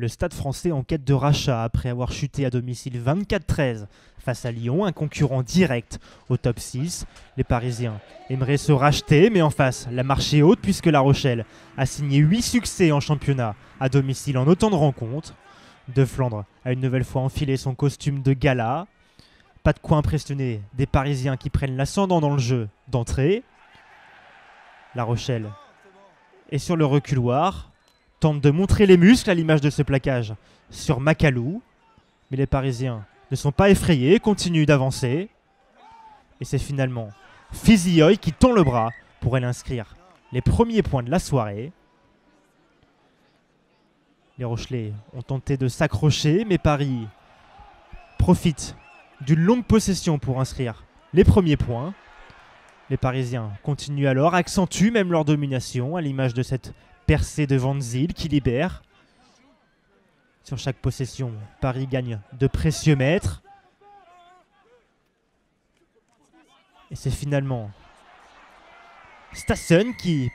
Le Stade français en quête de rachat après avoir chuté à domicile 24-13 face à Lyon, un concurrent direct au top 6. Les Parisiens aimeraient se racheter, mais en face, la marche est haute puisque La Rochelle a signé 8 succès en championnat à domicile en autant de rencontres. De Flandre a une nouvelle fois enfilé son costume de gala. Pas de quoi impressionner des Parisiens qui prennent l'ascendant dans le jeu d'entrée. La Rochelle est sur le reculoir, tente de montrer les muscles à l'image de ce plaquage sur Macalou. Mais les Parisiens ne sont pas effrayés, continuent d'avancer. Et c'est finalement Fizioy qui tend le bras pour aller inscrire les premiers points de la soirée. Les Rochelais ont tenté de s'accrocher, mais Paris profite d'une longue possession pour inscrire les premiers points. Les Parisiens continuent alors, accentuent même leur domination, à l'image de cette percée de Van qui libère. Sur chaque possession, Paris gagne de précieux mètres. Et c'est finalement Stassen qui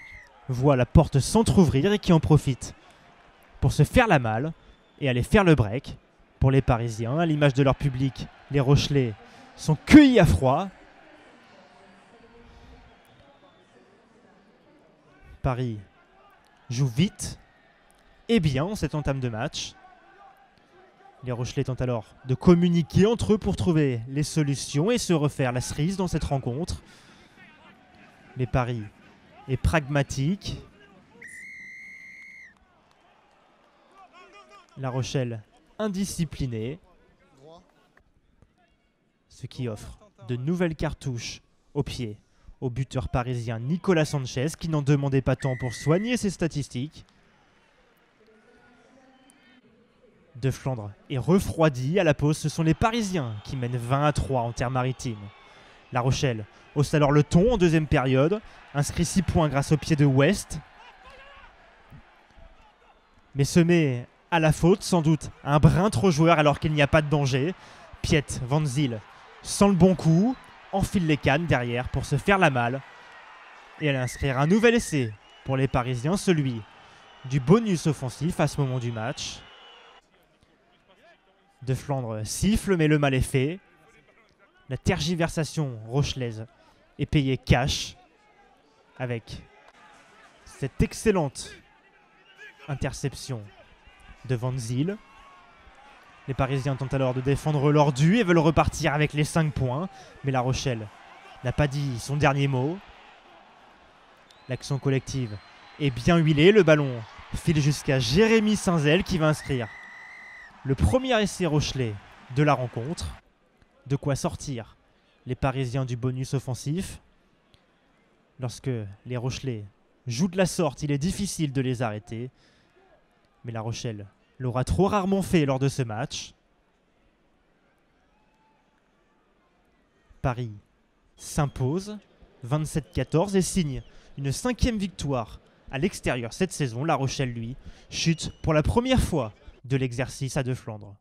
voit la porte s'entr'ouvrir et qui en profite pour se faire la malle et aller faire le break. Pour les Parisiens, à l'image de leur public, les Rochelais sont cueillis à froid. Paris joue vite et bien en cette entame de match. Les Rochelais tentent alors de communiquer entre eux pour trouver les solutions et se refaire la cerise dans cette rencontre. Mais Paris est pragmatique. La Rochelle indisciplinée. Ce qui offre de nouvelles cartouches au pied au buteur parisien Nicolas Sanchez qui n'en demandait pas tant pour soigner ses statistiques. De Flandre est refroidi à la pause. Ce sont les Parisiens qui mènent 20 à 3 en terre maritime. La Rochelle hausse alors le ton en deuxième période, inscrit 6 points grâce au pied de West. Mais se met à la faute, sans doute un brin trop joueur alors qu'il n'y a pas de danger. Piet Van Zyl sans le bon coup, enfile les cannes derrière pour se faire la malle. Et elle inscrire un nouvel essai pour les Parisiens, celui du bonus offensif à ce moment du match. De Flandre siffle, mais le mal est fait. La tergiversation rochelaise est payée cash avec cette excellente interception de Van Zyl. Les Parisiens tentent alors de défendre leur dû et veulent repartir avec les 5 points. Mais La Rochelle n'a pas dit son dernier mot. L'action collective est bien huilée. Le ballon file jusqu'à Jérémy Saint-Zel qui va inscrire le premier essai Rochelet de la rencontre. De quoi sortir les Parisiens du bonus offensif. Lorsque les Rochelais jouent de la sorte, il est difficile de les arrêter. Mais La Rochelle l'aura trop rarement fait lors de ce match. Paris s'impose 27-14 et signe une cinquième victoire à l'extérieur cette saison. La Rochelle, lui, chute pour la première fois de l'exercice à De Flandre.